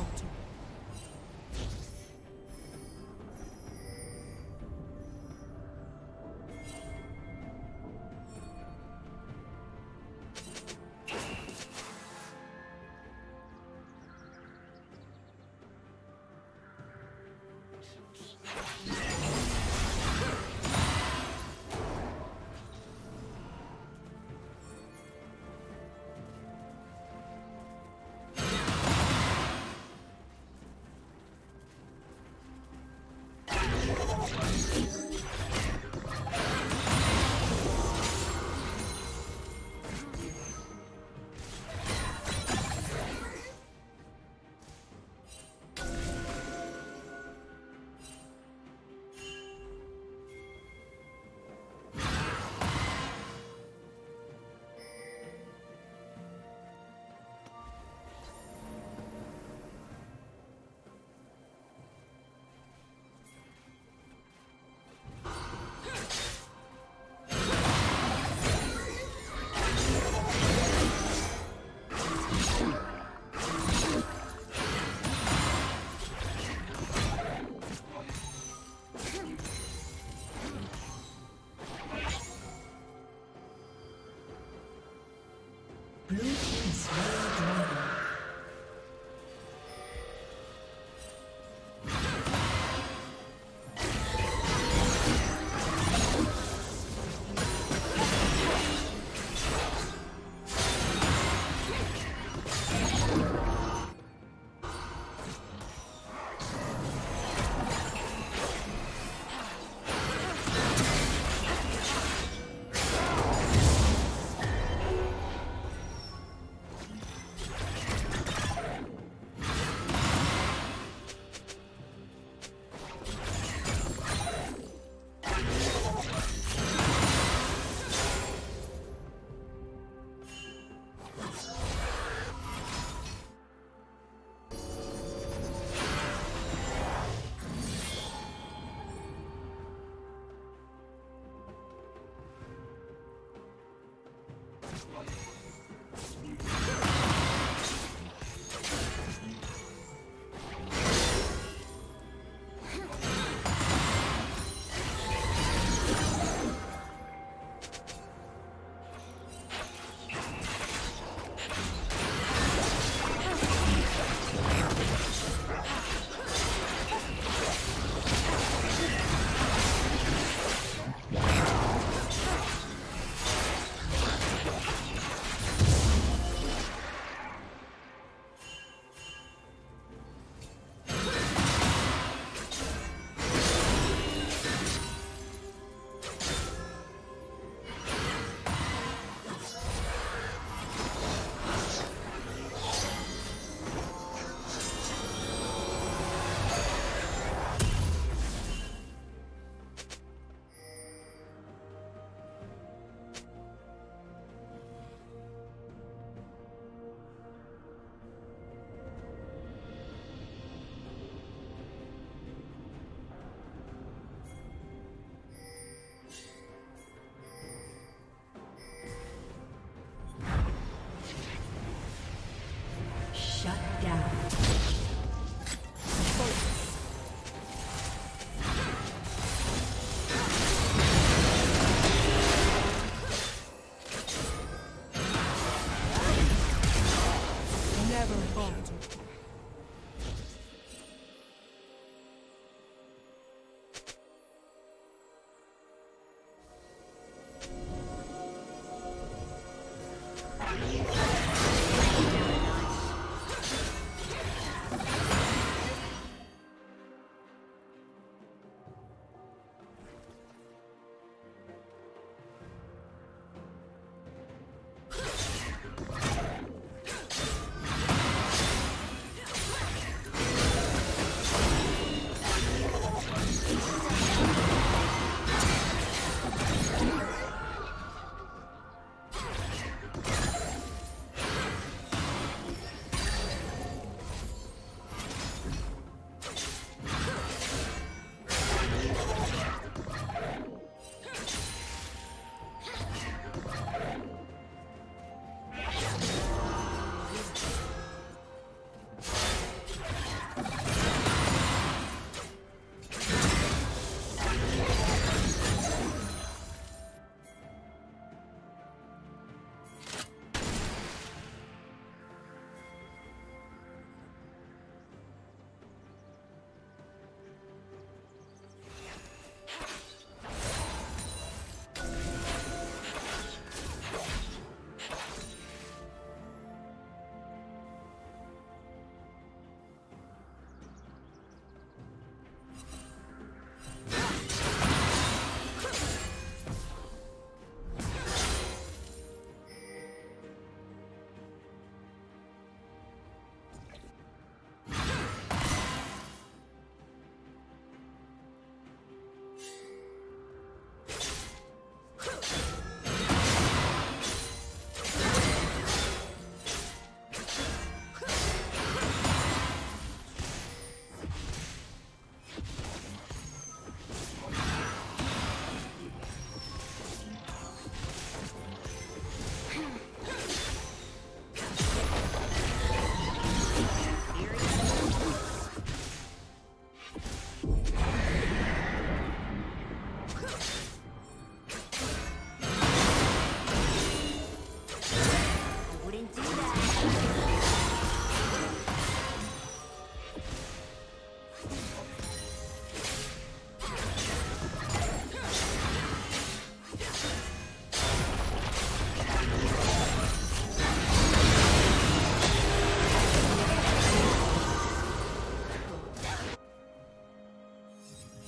never Blue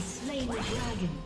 Slain the dragon.